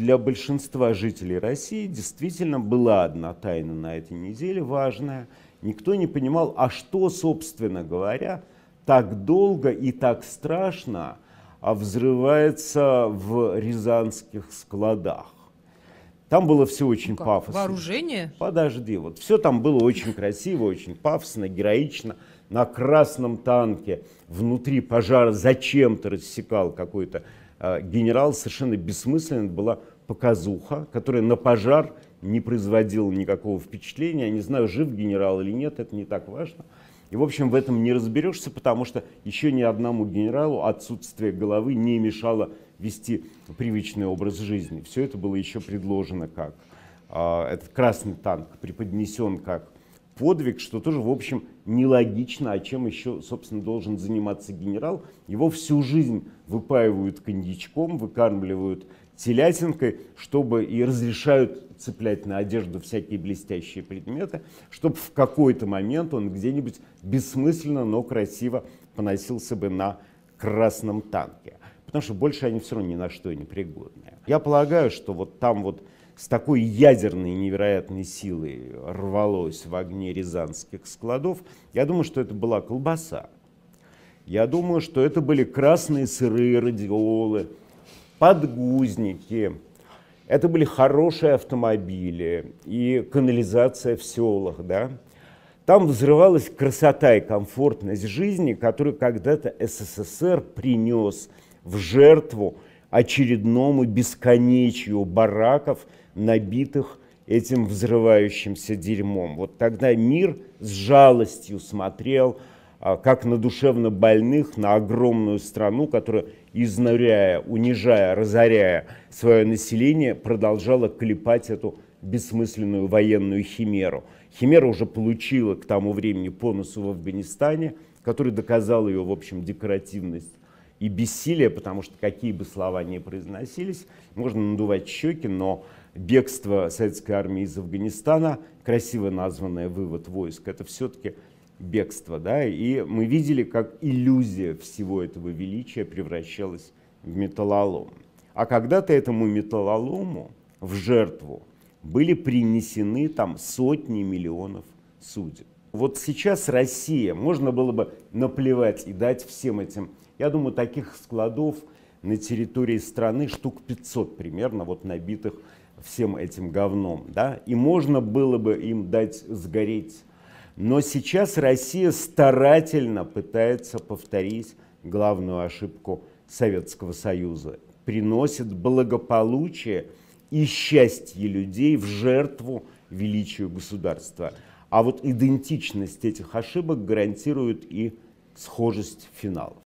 Для большинства жителей России действительно была одна тайна на этой неделе важная. Никто не понимал, а что, собственно говоря, так долго и так страшно а взрывается в рязанских складах. Там было все очень Ну как, пафосно. Вооружение? Подожди, вот все там было очень красиво, очень пафосно, героично. На красном танке внутри пожара зачем-то рассекал какой-то генерал. Совершенно бессмысленно была показуха, которая на пожар не производила никакого впечатления. Я не знаю, жив генерал или нет, это не так важно. И, в общем, в этом не разберешься, потому что еще ни одному генералу отсутствие головы не мешало вести привычный образ жизни. Все это было еще предложено как а, этот красный танк преподнесен как подвиг, что тоже, в общем, нелогично, а чем еще, собственно, должен заниматься генерал. Его всю жизнь выпаивают коньячком, выкармливают телятинкой, чтобы и разрешают цеплять на одежду всякие блестящие предметы, чтобы в какой-то момент он где-нибудь бессмысленно, но красиво поносился бы на красном танке. Потому что больше они все равно ни на что не пригодны. Я полагаю, что вот там вот с такой ядерной невероятной силой рвалось в огне рязанских складов, я думаю, что это была колбаса. Я думаю, что это были красные сырые радиолы, подгузники, это были хорошие автомобили и канализация в селах, да. Там взрывалась красота и комфортность жизни, которую когда-то СССР принес в жертву очередному бесконечью бараков, набитых этим взрывающимся дерьмом. Вот тогда мир с жалостью смотрел а, как на душевно больных, на огромную страну, которая, изнуряя, унижая, разоряя свое население, продолжала клепать эту бессмысленную военную химеру. Химера уже получила к тому времени по носу в Афганистане, который доказал ее, в общем, декоративность и бессилие, потому что какие бы слова ни произносились, можно надувать щеки, но бегство советской армии из Афганистана, красиво названное вывод войск, это все-таки бегства, да, и мы видели, как иллюзия всего этого величия превращалась в металлолом. А когда-то этому металлолому в жертву были принесены там сотни миллионов судеб. Вот сейчас Россия, можно было бы наплевать и дать всем этим, я думаю, таких складов на территории страны штук 500 примерно, вот набитых всем этим говном, да, и можно было бы им дать сгореть но сейчас Россия старательно пытается повторить главную ошибку Советского Союза. Приносит благополучие и счастье людей в жертву величию государства. А вот идентичность этих ошибок гарантирует и схожесть финалов.